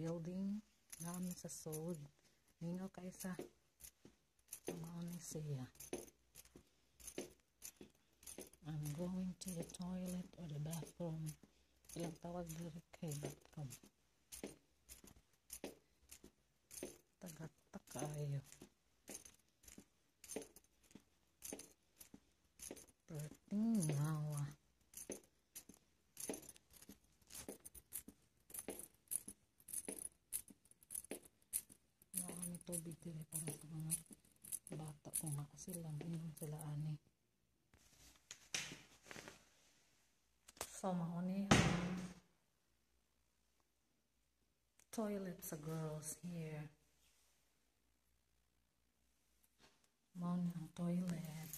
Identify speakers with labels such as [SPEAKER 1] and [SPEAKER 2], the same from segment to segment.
[SPEAKER 1] building namin sa sod. Mingaw kay sa mauni siya. I'm going to the toilet or the bathroom. Ilang tawag diri kay bathroom. Ngawa. Tubig diri para sa mga bata sila ani. So mauni ang um, toilet sa girls here. Mauni ang toilet.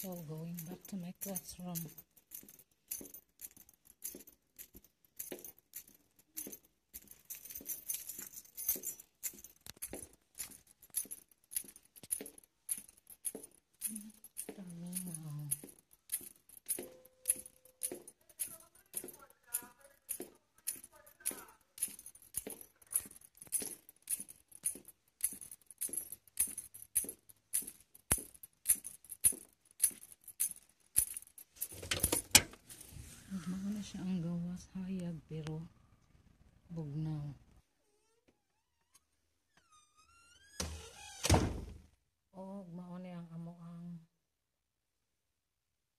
[SPEAKER 1] So going back to my classroom. Siya ang gawas hayag pero bugnaw. O mao ni ang amo ang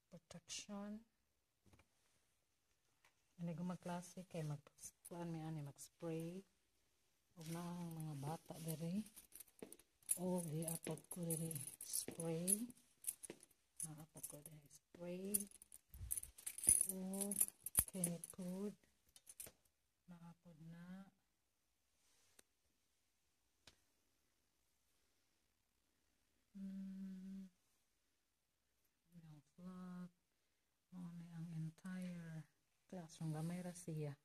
[SPEAKER 1] protection. Ani ko magklase kay mag kuan mi ani mag-spray. Og na ang mga bata diri. O di apod ko diri spray. Classroom gamay ra siya.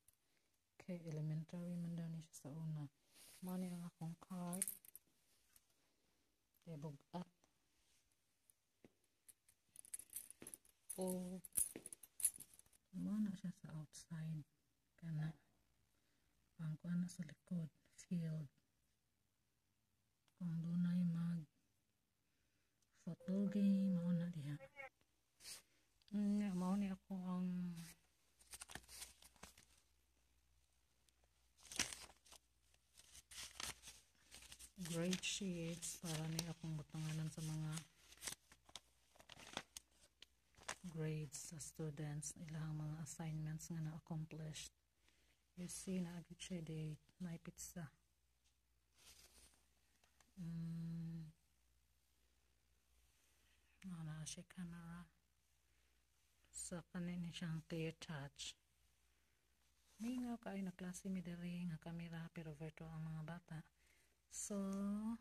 [SPEAKER 1] Kay elementary man daw ni siya sa una. Mao ni ang akong card. Kay bugat. O Mao na siya sa outside. Kana. Ang kuan na sa likod. Field. Grade sheets para ni akong butanganan sa mga grades sa students. Ilang mga assignments nga na-accomplished. You see na agad siya date na pizza mm, na siya camera. Sa kanin siyang clear touch. Mingaw kayo na klase mi diri nga kamera pero virtual ang mga bata so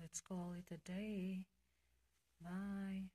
[SPEAKER 1] let's call it a day. Bye